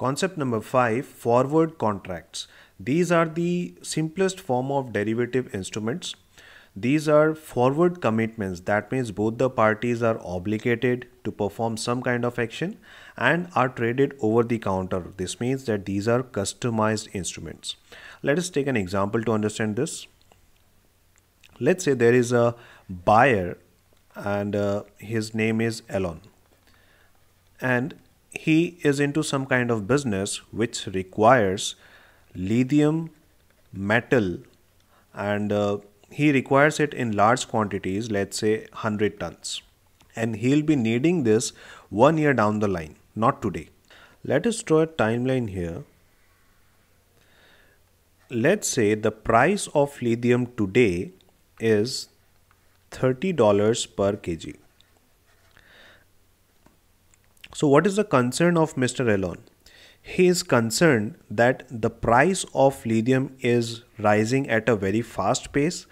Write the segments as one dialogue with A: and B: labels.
A: Concept number five, forward contracts. These are the simplest form of derivative instruments. These are forward commitments. That means both the parties are obligated to perform some kind of action and are traded over the counter. This means that these are customized instruments. Let us take an example to understand this. Let's say there is a buyer and uh, his name is Elon. And he is into some kind of business which requires lithium metal and uh, he requires it in large quantities let's say 100 tons. And he'll be needing this one year down the line not today. Let us draw a timeline here. Let's say the price of lithium today is $30 per kg so, what is the concern of Mr. Elon? He is concerned that the price of lithium is rising at a very fast pace,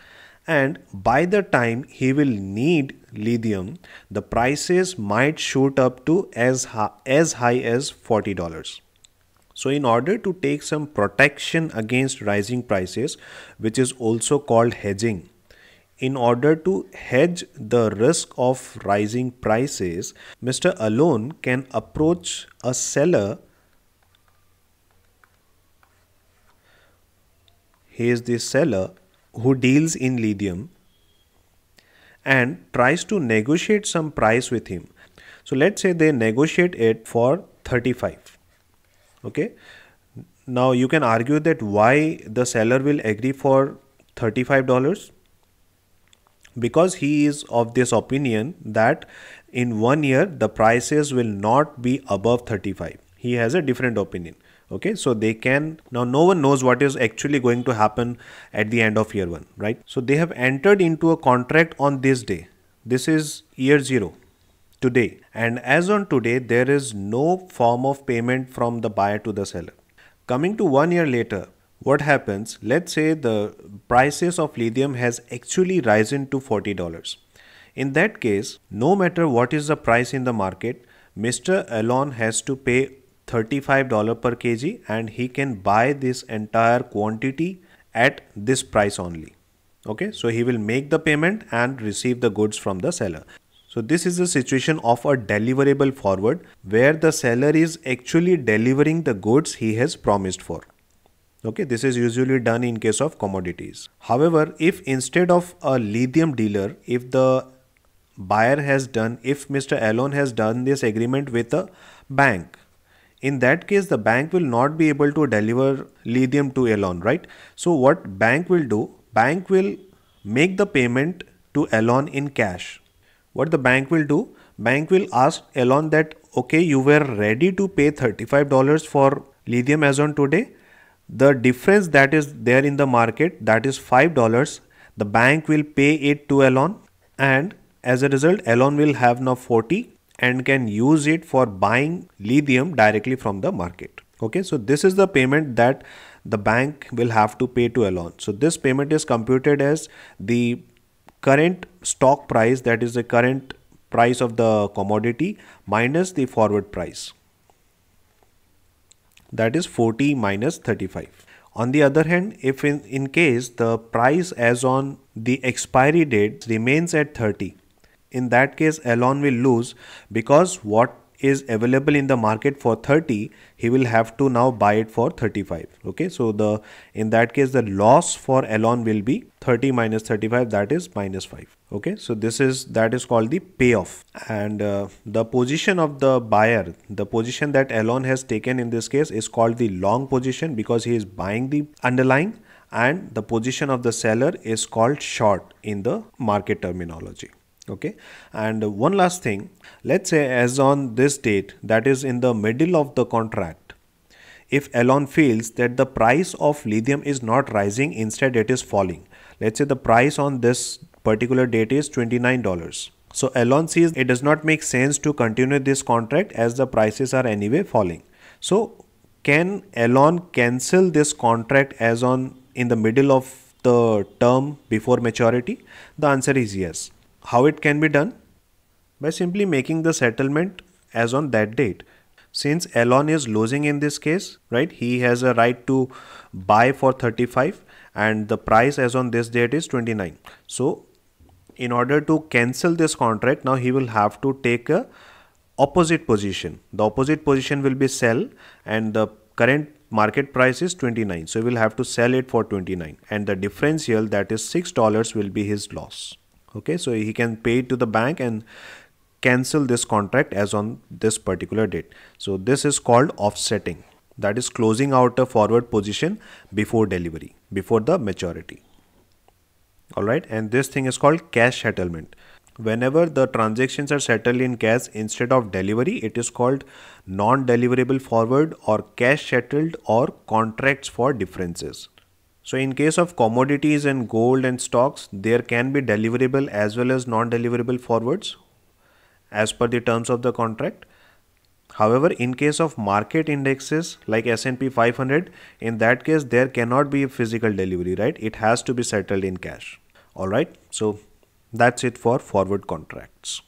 A: and by the time he will need lithium, the prices might shoot up to as high as, high as $40. So, in order to take some protection against rising prices, which is also called hedging, in order to hedge the risk of rising prices, Mr. Elon can approach a seller. He is the seller who deals in lithium and tries to negotiate some price with him. So let's say they negotiate it for 35. Okay. Now you can argue that why the seller will agree for $35 because he is of this opinion that in one year the prices will not be above 35 he has a different opinion okay? So they can now no one knows what is actually going to happen at the end of year 1 right? So they have entered into a contract on this day. This is year 0 today. And as on today there is no form of payment from the buyer to the seller. Coming to one year later what happens? Let's say the prices of lithium has actually risen to $40 in that case no matter what is the price in the market mr elon has to pay $35 per kg and he can buy this entire quantity at this price only. Okay? So he will make the payment and receive the goods from the seller. So this is the situation of a deliverable forward where the seller is actually delivering the goods he has promised for okay this is usually done in case of commodities. However if instead of a lithium dealer if the buyer has done if mr elon has done this agreement with a bank in that case the bank will not be able to deliver lithium to elon right? So what bank will do? Bank will make the payment to elon in cash. What the bank will do? Bank will ask elon that okay you were ready to pay $35 for lithium as on today the difference that is there in the market that is $5 the bank will pay it to Elon and as a result Elon will have now 40 and can use it for buying lithium directly from the market. Okay so this is the payment that the bank will have to pay to Elon. So this payment is computed as the current stock price that is the current price of the commodity minus the forward price that is 40 minus 35. On the other hand, if in, in case the price as on the expiry date remains at 30, in that case Elon will lose because what is available in the market for 30 he will have to now buy it for 35 okay? So the in that case the loss for Elon will be 30 minus 35 that is minus 5 okay? So this is that is called the payoff. And uh, the position of the buyer the position that Elon has taken in this case is called the long position because he is buying the underlying and the position of the seller is called short in the market terminology okay? And one last thing. Let's say as on this date that is in the middle of the contract if Elon feels that the price of lithium is not rising instead it is falling. Let's say the price on this particular date is $29 so Elon sees it does not make sense to continue this contract as the prices are anyway falling. So can Elon cancel this contract as on in the middle of the term before maturity? The answer is yes how it can be done? By simply making the settlement as on that date. since Elon is losing in this case, right? He has a right to buy for 35 and the price as on this date is 29. So in order to cancel this contract, now he will have to take a opposite position. The opposite position will be sell and the current market price is 29 so we will have to sell it for 29 and the differential that is six dollars will be his loss okay so he can pay to the bank and cancel this contract as on this particular date. So this is called offsetting. That is closing out a forward position before delivery before the maturity. All right and this thing is called cash settlement. Whenever the transactions are settled in cash instead of delivery it is called non-deliverable forward or cash settled or contracts for differences so in case of commodities and gold and stocks there can be deliverable as well as non-deliverable forwards as per the terms of the contract. However in case of market indexes like S&P 500 in that case there cannot be a physical delivery right? It has to be settled in cash. All right? So that's it for forward contracts.